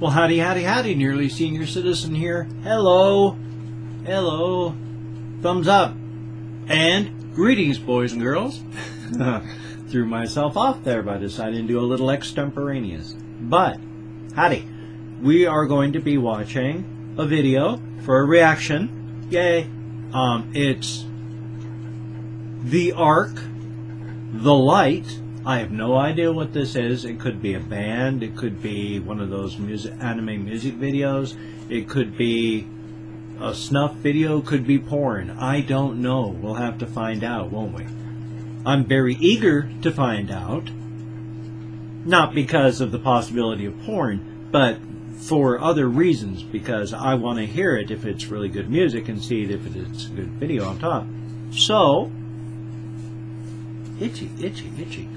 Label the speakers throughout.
Speaker 1: Well, howdy, howdy, howdy, nearly senior citizen here. Hello. Hello. Thumbs up. And greetings, boys and girls. Threw myself off there by deciding to do a little extemporaneous. But, howdy. We are going to be watching a video for a reaction. Yay. Um, it's The Ark, The Light, I have no idea what this is. It could be a band. It could be one of those music, anime music videos. It could be a snuff video. Could be porn. I don't know. We'll have to find out, won't we? I'm very eager to find out. Not because of the possibility of porn, but for other reasons. Because I want to hear it if it's really good music and see if it's a good video on top. So, itchy, itchy, itchy.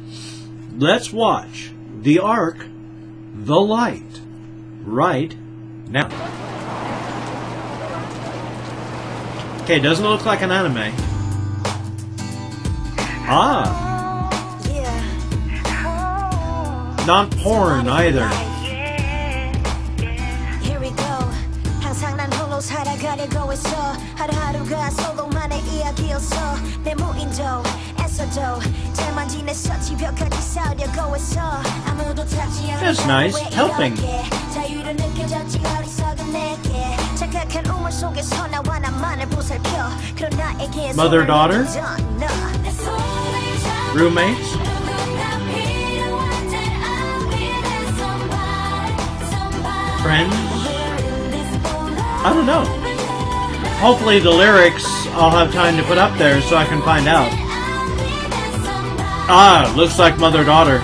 Speaker 1: Let's watch The Ark, The Light, right now. Okay, doesn't look like an anime. Ah, not porn either.
Speaker 2: 살아가려고 했어. 하루하루가 솔로만의 이야기였어. 내 무인도 애써도 잘만 지냈어. 집벽까지 쌓으려고 했어. 아무도 타지 않은
Speaker 1: That's nice.
Speaker 2: 왜
Speaker 1: Helping.
Speaker 2: 이렇게 자유를 느껴졌지 어리석은 내게. 착각한 우물 속에서 나와 나만을 보살펴. 그런 나에게
Speaker 1: Mother, daughter?
Speaker 2: 손을 너.
Speaker 1: Roommates? Friends? I don't know. Hopefully the lyrics I'll have time to put up there so I can find out. Ah, looks like mother-daughter.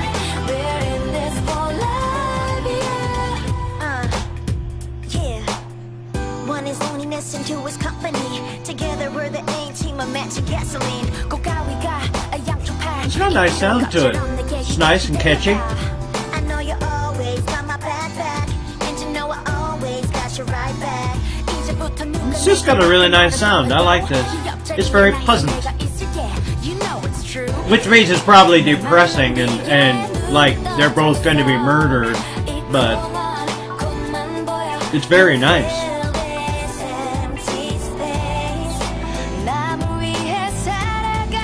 Speaker 1: It's got a nice sound to it. It's nice and catchy.
Speaker 2: This has got
Speaker 1: a really nice sound. I like this. It's very pleasant. Which means it's probably depressing and, and like, they're both going to be murdered, but it's very nice.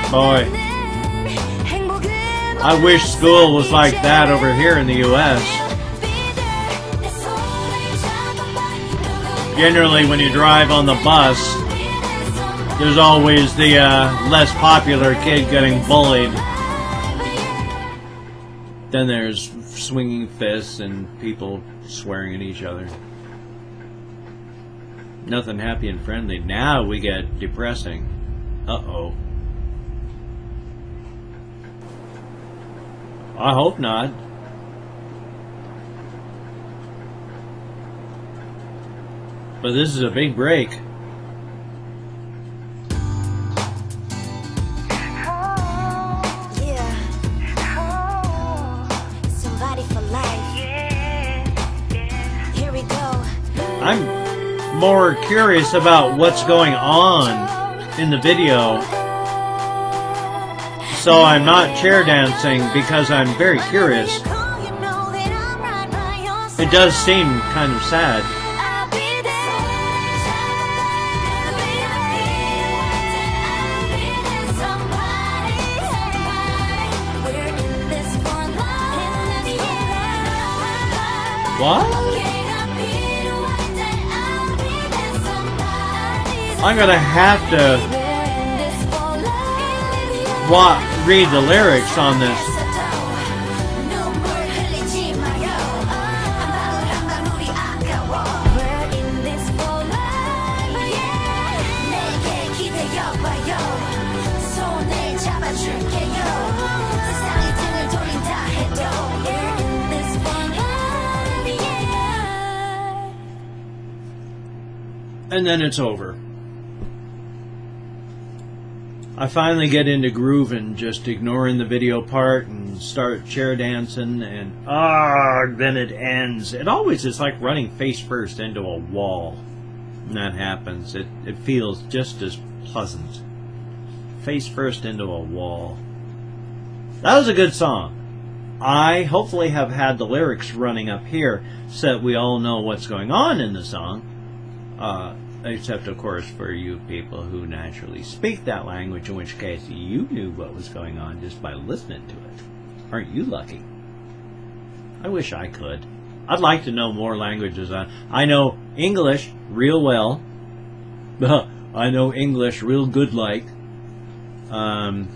Speaker 1: Boy, I wish school was like that over here in the U.S. Generally, when you drive on the bus, there's always the uh, less popular kid getting bullied. Then there's swinging fists and people swearing at each other. Nothing happy and friendly. Now we get depressing. Uh oh. I hope not. But this is a big break.
Speaker 2: Yeah. Somebody for life. Here we go.
Speaker 1: I'm more curious about what's going on in the video. So I'm not chair dancing because I'm very curious. It does seem kind of sad. What? I'm gonna have to read the lyrics on this. And then it's over. I finally get into grooving, just ignoring the video part and start chair dancing, and ah, then it ends. It always is like running face first into a wall. When that happens, it, it feels just as pleasant. Face first into a wall. That was a good song. I hopefully have had the lyrics running up here so that we all know what's going on in the song. Uh, except, of course, for you people who naturally speak that language, in which case you knew what was going on just by listening to it. Aren't you lucky? I wish I could. I'd like to know more languages. I, I know English real well. I know English real good like. Um,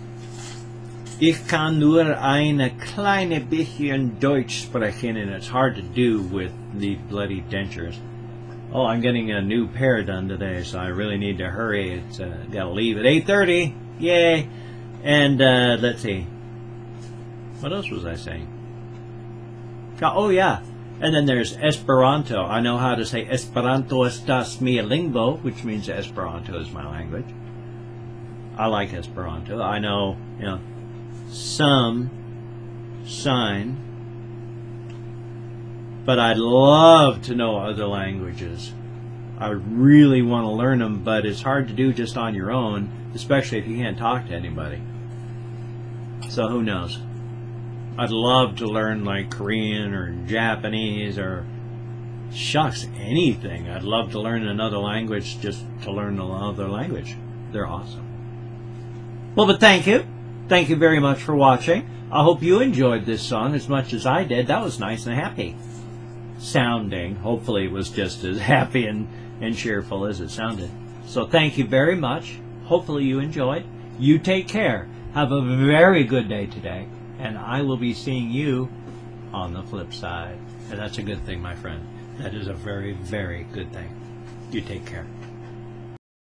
Speaker 1: ich kann nur eine kleine bisschen Deutsch sprechen, and it's hard to do with the bloody dentures. Oh, I'm getting a new pair done today, so I really need to hurry. It's uh, got to leave at 8:30. Yay! And uh, let's see. What else was I saying? Oh yeah, and then there's Esperanto. I know how to say Esperanto estas mia lingvo, which means Esperanto is my language. I like Esperanto. I know, you know, some sign, but I'd love to know other languages. I really want to learn them, but it's hard to do just on your own, especially if you can't talk to anybody. So who knows? I'd love to learn like Korean or Japanese or shucks, anything. I'd love to learn another language just to learn another language. They're awesome. Well, but thank you. Thank you very much for watching. I hope you enjoyed this song as much as I did. That was nice and happy sounding. Hopefully it was just as happy and, and cheerful as it sounded. So thank you very much. Hopefully you enjoyed. You take care. Have a very good day today and I will be seeing you on the flip side. And that's a good thing, my friend. That is a very, very good thing. You take care.